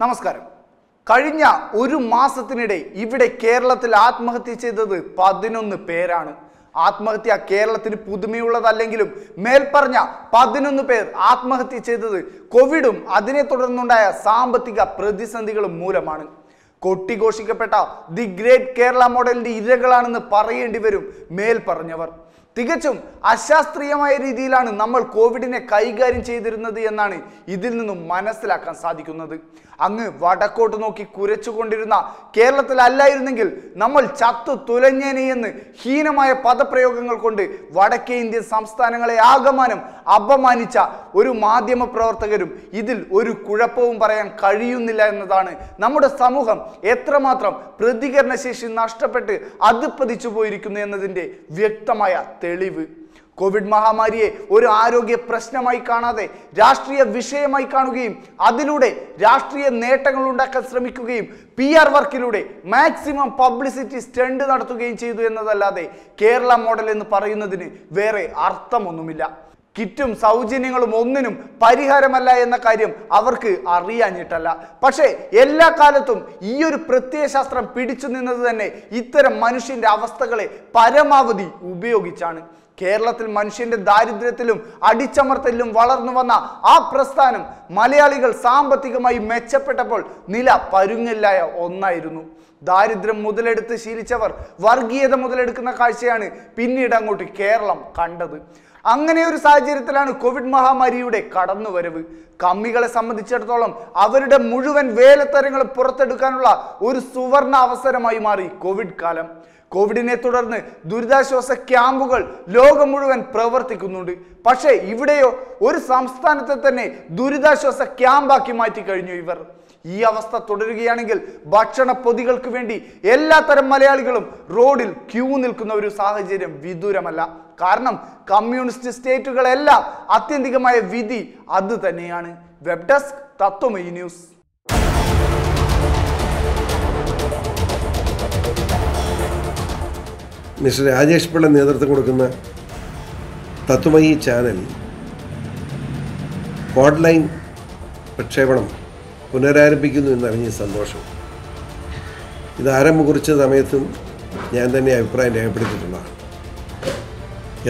നമസ്കാരം. കഴിഞ്ഞ ഒരു മാസത്തിനിടെ ഇവിടെ കേരളത്തിൽ ആത്മഹത്യ ചെയ്തത് പതിനൊന്ന് പേരാണ്. ആത്മഹത്യ കേരളത്തിന് പുതുമയുള്ളതല്ലെങ്കിലും മേൽപ്പറഞ്ഞ പതിനൊന്ന് പേർ ആത്മഹത്യ ചെയ്തത് കോവിഡും അതിനെ തുടർന്നുണ്ടായ സാമ്പത്തിക പ്രതിസന്ധികളും മൂലമാണ്. കൊട്ടിഘോഷിക്കപ്പെട്ട ദി ഗ്രേറ്റ് കേരള മോഡലിന്റെ ഇരകളാണെന്ന് പറയേണ്ടി വരും മേൽപ്പറഞ്ഞവർ. തികച്ചും അശാസ്ത്രീയമായ രീതിയിലാണ് നമ്മൾ കോവിഡിനെ കൈകാര്യം ചെയ്തിരുന്നത് എന്നാണ് ഇതിൽ നിന്നും മനസ്സിലാക്കാൻ സാധിക്കുന്നത്. അങ്ങ് വടക്കോട്ട് നോക്കി കുരച്ചുകൊണ്ടിരുന്ന കേരളത്തിലല്ലായിരുന്നെങ്കിൽ നമ്മൾ ചത്തു തുലഞ്ഞേനെ എന്ന് ഹീനമായ പദപ്രയോഗങ്ങൾ കൊണ്ട് വടക്കേ ഇന്ത്യൻ സംസ്ഥാനങ്ങളെ ആകമാനം അപമാനിച്ച ഒരു മാധ്യമ പ്രവർത്തകരും ഇതിൽ ഒരു കുഴപ്പവും പറയാൻ കഴിയുന്നില്ല എന്നതാണ് നമ്മുടെ സമൂഹം എത്രമാത്രം പ്രതികരണശേഷി നഷ്ടപ്പെട്ട് അതിപ്പതിച്ചു പോയിരിക്കുന്നു എന്നതിന്റെ വ്യക്തമായ തെളിവ്. കോവിഡ് മഹാമാരിയെ ഒരു ആരോഗ്യ പ്രശ്നമായി കാണാതെ രാഷ്ട്രീയ വിഷയമായി കാണുകയും അതിലൂടെ രാഷ്ട്രീയ നേട്ടങ്ങൾ ഉണ്ടാക്കാൻ ശ്രമിക്കുകയും പി ആർ വർക്കിലൂടെ മാക്സിമം പബ്ലിസിറ്റി സ്റ്റണ്ട് നടത്തുകയും ചെയ്തു എന്നതല്ലാതെ കേരള മോഡൽ എന്ന് പറയുന്നതിന് വേറെ അർത്ഥമൊന്നുമില്ല. കിറ്റും സൗജന്യങ്ങളും ഒന്നിനും പരിഹാരമല്ല എന്ന കാര്യം അവർക്ക് അറിയാഞ്ഞിട്ടല്ല. പക്ഷേ എല്ലാ കാലത്തും ഈ ഒരു പ്രത്യയശാസ്ത്രം പിടിച്ചു നിന്നത് തന്നെ ഇത്തരം മനുഷ്യന്റെ അവസ്ഥകളെ പരമാവധി ഉപയോഗിച്ചാണ്. കേരളത്തിൽ മനുഷ്യന്റെ ദാരിദ്ര്യത്തിലും അടിച്ചമർത്തലിലും വളർന്നു വന്ന ആ പ്രസ്ഥാനം മലയാളികൾ സാമ്പത്തികമായി മെച്ചപ്പെട്ടപ്പോൾ നില പരുങ്ങല്ലായ ഒന്നായിരുന്നു. ദാരിദ്ര്യം മുതലെടുത്ത് ശീലിച്ചവർ വർഗീയത മുതലെടുക്കുന്ന കാഴ്ചയാണ് പിന്നീട് അങ്ങോട്ട് കേരളം കണ്ടത്. അങ്ങനെ ഒരു സാഹചര്യത്തിലാണ് കോവിഡ് മഹാമാരിയുടെ കടന്നുവരവ്. കമ്മികളെ സംബന്ധിച്ചിടത്തോളം അവരുടെ മുഴുവൻ വേലത്തരങ്ങളും പുറത്തെടുക്കാനുള്ള ഒരു സുവർണ അവസരമായി മാറി കോവിഡ് കാലം. കോവിഡിനെ തുടർന്ന് ദുരിതാശ്വാസ ക്യാമ്പുകൾ ലോകം മുഴുവൻ പ്രവർത്തിക്കുന്നുണ്ട്. പക്ഷേ ഇവിടെയോ ഒരു സംസ്ഥാനത്തെ തന്നെ ദുരിതാശ്വാസ ക്യാമ്പാക്കി മാറ്റി കഴിഞ്ഞു ഇവർ. ഈ അവസ്ഥ തുടരുകയാണെങ്കിൽ ഭക്ഷണ പൊതികൾക്ക് വേണ്ടി എല്ലാത്തരം മലയാളികളും റോഡിൽ ക്യൂ നിൽക്കുന്ന ഒരു സാഹചര്യം വിദൂരമല്ല. കാരണം കമ്മ്യൂണിസ്റ്റ് സ്റ്റേറ്റുകളെല്ലാം ആത്യന്തികമായ വിധി അത് തന്നെയാണ്. Web desk Tatwamayi news. Mister Rajesh Pillai നേതൃത്വം കൊടുക്കുന്ന തത്വമയി ചാനൽ ഹോട്ട്ലൈൻ പ്രക്ഷേപണം പുനരാരംഭിക്കുന്നു എന്നറിഞ്ഞ സന്തോഷം. ഇത് ആരംഭം കുറിച്ച സമയത്തും ഞാൻ തന്നെ അഭിപ്രായം രേഖപ്പെടുത്തിയിട്ടുള്ളതാണ്.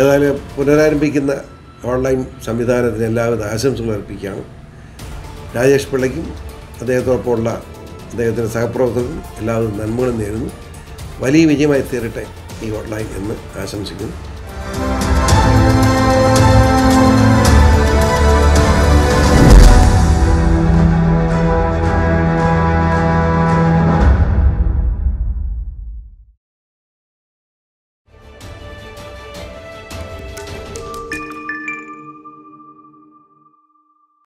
ഏതായാലും പുനരാരംഭിക്കുന്ന ഓൺലൈൻ സംവിധാനത്തിന് എല്ലാവിധ ആശംസകൾ അർപ്പിക്കുകയാണ്. രാജേഷ് പിള്ളയ്ക്കും അദ്ദേഹത്തോടൊപ്പമുള്ള അദ്ദേഹത്തിന്റെ സഹപ്രവർത്തകർക്കും എല്ലാവിധ നന്മകളും നേരുന്നു. വലിയ വിജയമായി തീരട്ടെ. ഈ ഓൺലൈൻ എന്ന് ആശംസിക്കുന്നു